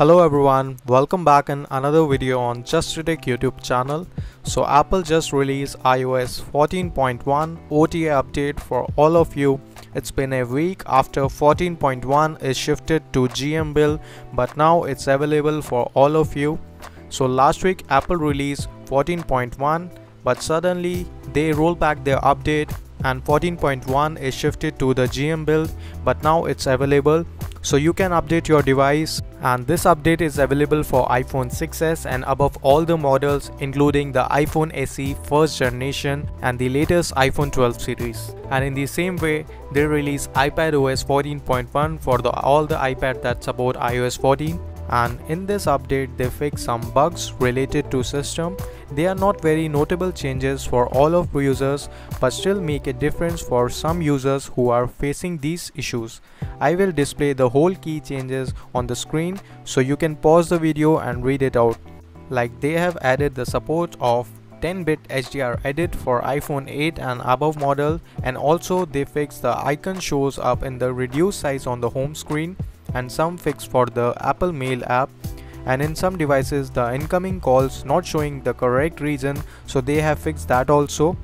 Hello everyone, welcome back in another video on Just a Tech YouTube channel. So Apple just released iOS 14.1 OTA update for all of you. It's been a week after 14.1 is shifted to GM Build but now it's available for all of you. So last week Apple released 14.1 but suddenly they roll back their update and 14.1 is shifted to the GM build but now it's available so you can update your device and this update is available for iPhone 6s and above all the models including the iPhone SE first generation and the latest iPhone 12 series. And in the same way, they release iPadOS 14.1 for the, all the iPad that support iOS 14 and in this update they fix some bugs related to system. They are not very notable changes for all of users but still make a difference for some users who are facing these issues. I will display the whole key changes on the screen so you can pause the video and read it out. Like they have added the support of 10-bit HDR edit for iPhone 8 and above model and also they fix the icon shows up in the reduced size on the home screen and some fix for the Apple Mail app. And in some devices the incoming calls not showing the correct region so they have fixed that also.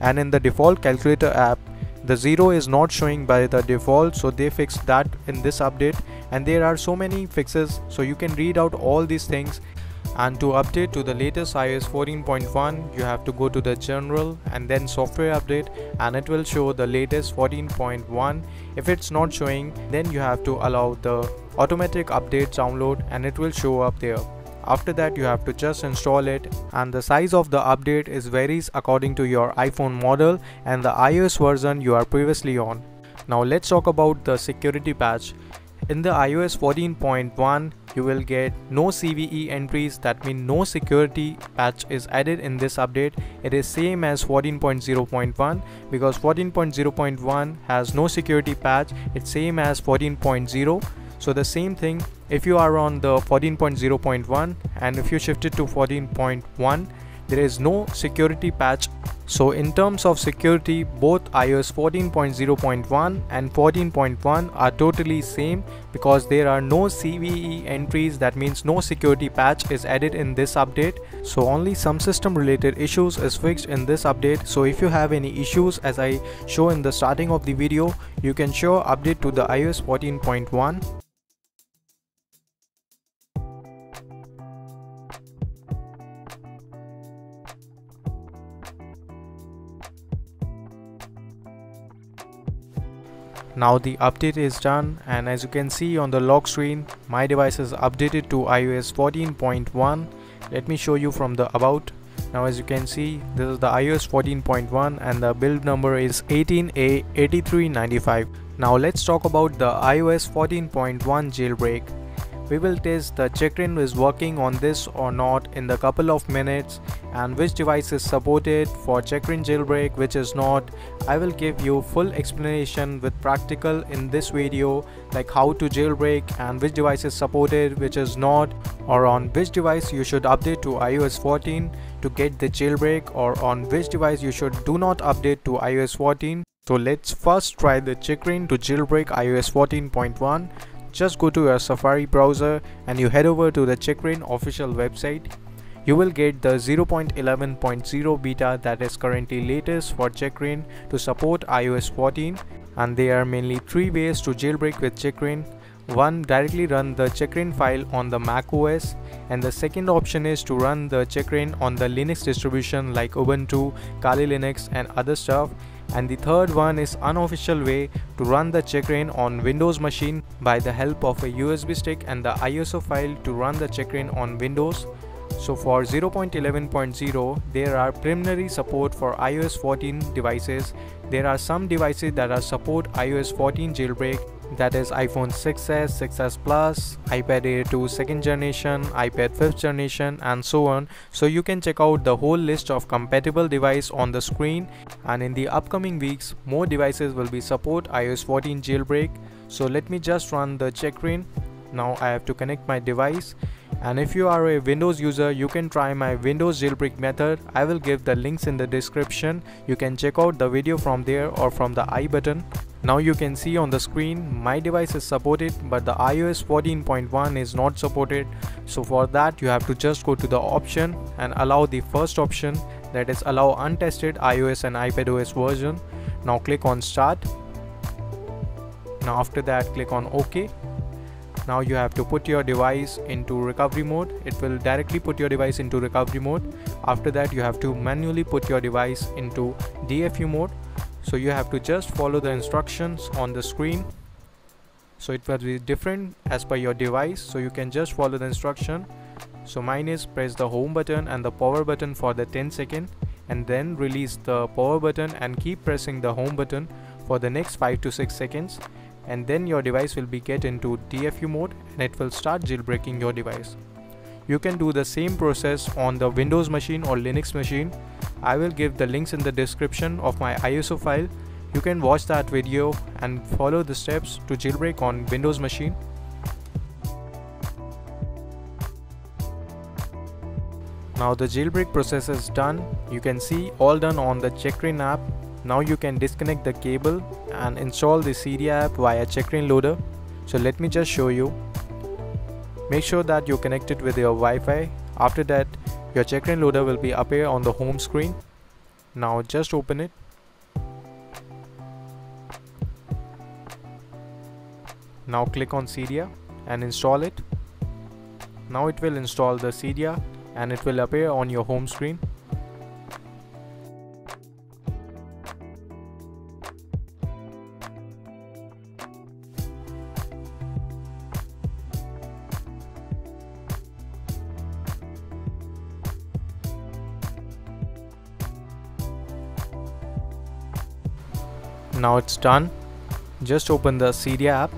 And in the default calculator app the zero is not showing by the default so they fixed that in this update. And there are so many fixes so you can read out all these things and to update to the latest iOS 14.1 you have to go to the general and then software update and it will show the latest 14.1 if it's not showing then you have to allow the automatic update download and it will show up there. After that you have to just install it and the size of the update is varies according to your iphone model and the ios version you are previously on. Now let's talk about the security patch. In the iOS 14.1, you will get no CVE entries that mean no security patch is added in this update. It is same as 14.0.1 because 14.0.1 has no security patch. It's same as 14.0. So the same thing if you are on the 14.0.1 and if you shifted to 14.1 there is no security patch. So in terms of security both iOS 14.0.1 and 14.1 are totally same because there are no CVE entries. That means no security patch is added in this update. So only some system related issues is fixed in this update. So if you have any issues as I show in the starting of the video you can show update to the iOS 14.1 Now the update is done and as you can see on the lock screen, my device is updated to iOS 14.1. Let me show you from the about. Now as you can see, this is the iOS 14.1 and the build number is 18A8395. Now let's talk about the iOS 14.1 jailbreak. We will test the Checkra1n is working on this or not in the couple of minutes and which device is supported for Checkra1n jailbreak which is not. I will give you full explanation with practical in this video like how to jailbreak and which device is supported which is not or on which device you should update to iOS 14 to get the jailbreak or on which device you should do not update to iOS 14. So let's first try the Checkra1n to jailbreak iOS 14.1 just go to your Safari browser and you head over to the Checkra1n official website. You will get the 0.11.0 beta that is currently latest for Checkra1n to support iOS 14 and there are mainly three ways to jailbreak with Checkra1n. One, directly run the Checkra1n file on the Mac OS and the second option is to run the Checkra1n on the Linux distribution like Ubuntu, Kali Linux and other stuff and the third one is unofficial way to run the Checkra1n on Windows machine by the help of a USB stick and the ISO file to run the Checkra1n on Windows. So for 0.11.0 there are preliminary support for iOS 14 devices. There are some devices that are support iOS 14 jailbreak that is iPhone 6s, 6s Plus, iPad Air 2 second generation, iPad 5th generation and so on. So you can check out the whole list of compatible device on the screen and in the upcoming weeks more devices will be support iOS 14 jailbreak. So let me just run the Checkra1n. Now I have to connect my device and if you are a Windows user you can try my Windows jailbreak method. I will give the links in the description. You can check out the video from there or from the i button. Now you can see on the screen my device is supported but the iOS 14.1 is not supported. So for that you have to just go to the option and allow the first option that is allow untested iOS and iPadOS version. Now click on start. Now after that click on OK now you have to put your device into recovery mode. It will directly put your device into recovery mode. After that you have to manually put your device into DFU mode. So you have to just follow the instructions on the screen. So it will be different as per your device. So you can just follow the instruction. So mine is press the home button and the power button for the 10 second and then release the power button and keep pressing the home button for the next 5 to 6 seconds and then your device will be get into DFU mode and it will start jailbreaking your device. You can do the same process on the Windows machine or Linux machine. I will give the links in the description of my ISO file. You can watch that video and follow the steps to jailbreak on Windows machine. Now the jailbreak process is done. You can see all done on the Checkra1n app now you can disconnect the cable and install the Cydia app via Checkra1n loader. So let me just show you. Make sure that you're connected with your Wi-Fi. After that, your Checkra1n loader will be appear on the home screen. Now just open it. Now click on Cydia and install it. Now it will install the Cydia and it will appear on your home screen. Now it's done. Just open the Cydia app.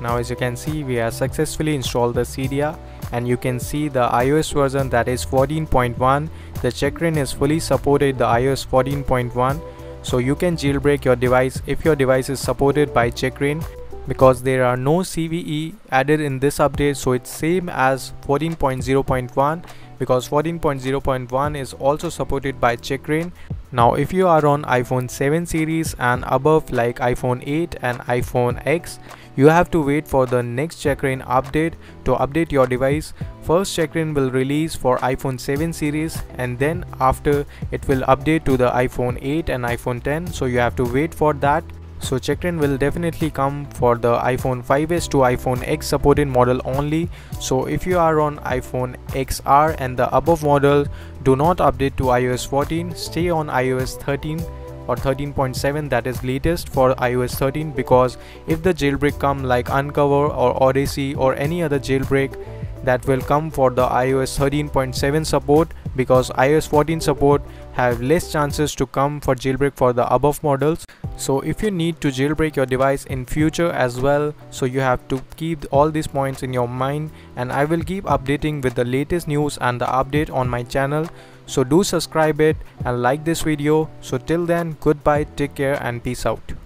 Now as you can see we have successfully installed the Cydia and you can see the iOS version that is 14.1 the Checkra1n is fully supported the iOS 14.1 so you can jailbreak your device if your device is supported by Checkra1n because there are no CVE added in this update. So it's same as 14.0.1 because 14.0.1 is also supported by Checkra1n. Now if you are on iPhone 7 series and above like iPhone 8 and iPhone X, you have to wait for the next Checkra1n update to update your device. First Checkra1n will release for iPhone 7 series and then after it will update to the iPhone 8 and iPhone 10 so you have to wait for that so Checkra1n will definitely come for the iPhone 5s to iPhone X supported model only. So if you are on iPhone XR and the above model, do not update to iOS 14, stay on iOS 13 or 13.7 that is latest for iOS 13 because if the jailbreak come like Unc0ver or Odyssey or any other jailbreak that will come for the iOS 13.7 support because iOS 14 support have less chances to come for jailbreak for the above models. So if you need to jailbreak your device in future as well so you have to keep all these points in your mind and I will keep updating with the latest news and the update on my channel. So do subscribe it and like this video. So till then goodbye take care and peace out